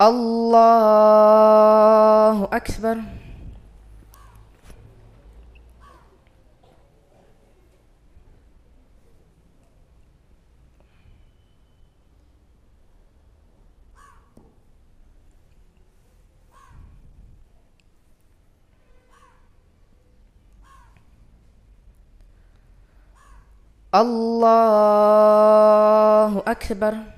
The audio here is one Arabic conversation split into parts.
الله أكبر. الله أكبر.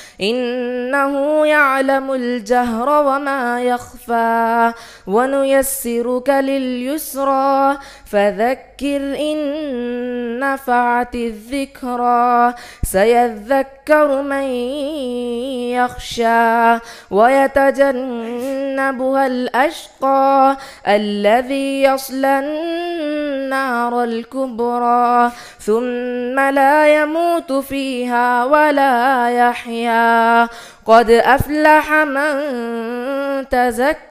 إنه يعلم الجهر وما يخفى ونيسرك لليسرى فذكر إن نفعت الذكرى سيذكر من يخشى ويتجنبها الأشقى الذي يصلى النار الكبرى ثم لا يموت فيها ولا يحيا. قد أفلح من تزكى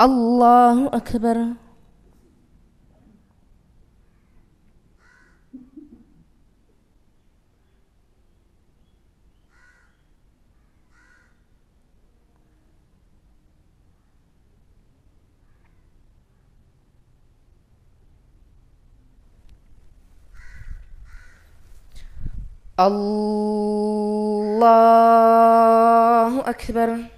الله أكبر. الله أكبر.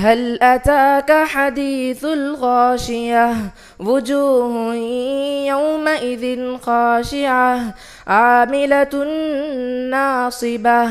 هل أتاك حديث الغاشية؟ وجوه يومئذ خاشعة عاملة ناصبة.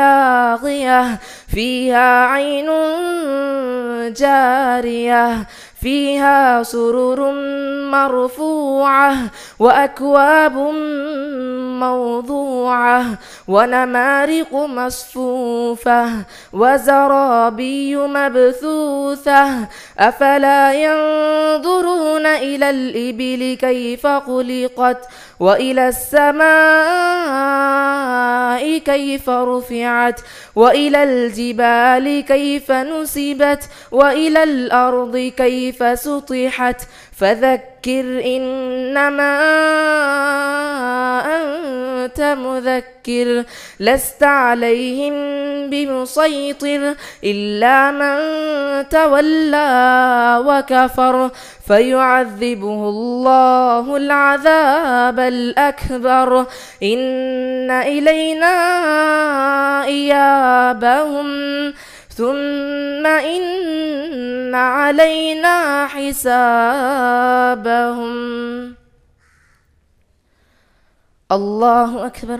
لاغية فيها عين جارية. فيها سرر مرفوعة وأكواب موضوعة ونمارق مصفوفة وزرابي مبثوثة أفلا ينظرون إلى الإبل كيف خلقت وإلى السماء كيف رفعت وإلى الجبال كيف نسبت وإلى الأرض كيف سطحت فذكر إنما أنت مذكر. لست عليهم بمسيطر إلا من تولى وكفر. فيعذبه الله العذاب الأكبر. إن إلينا إيابهم. ثم إن علينا حسابهم. الله أكبر.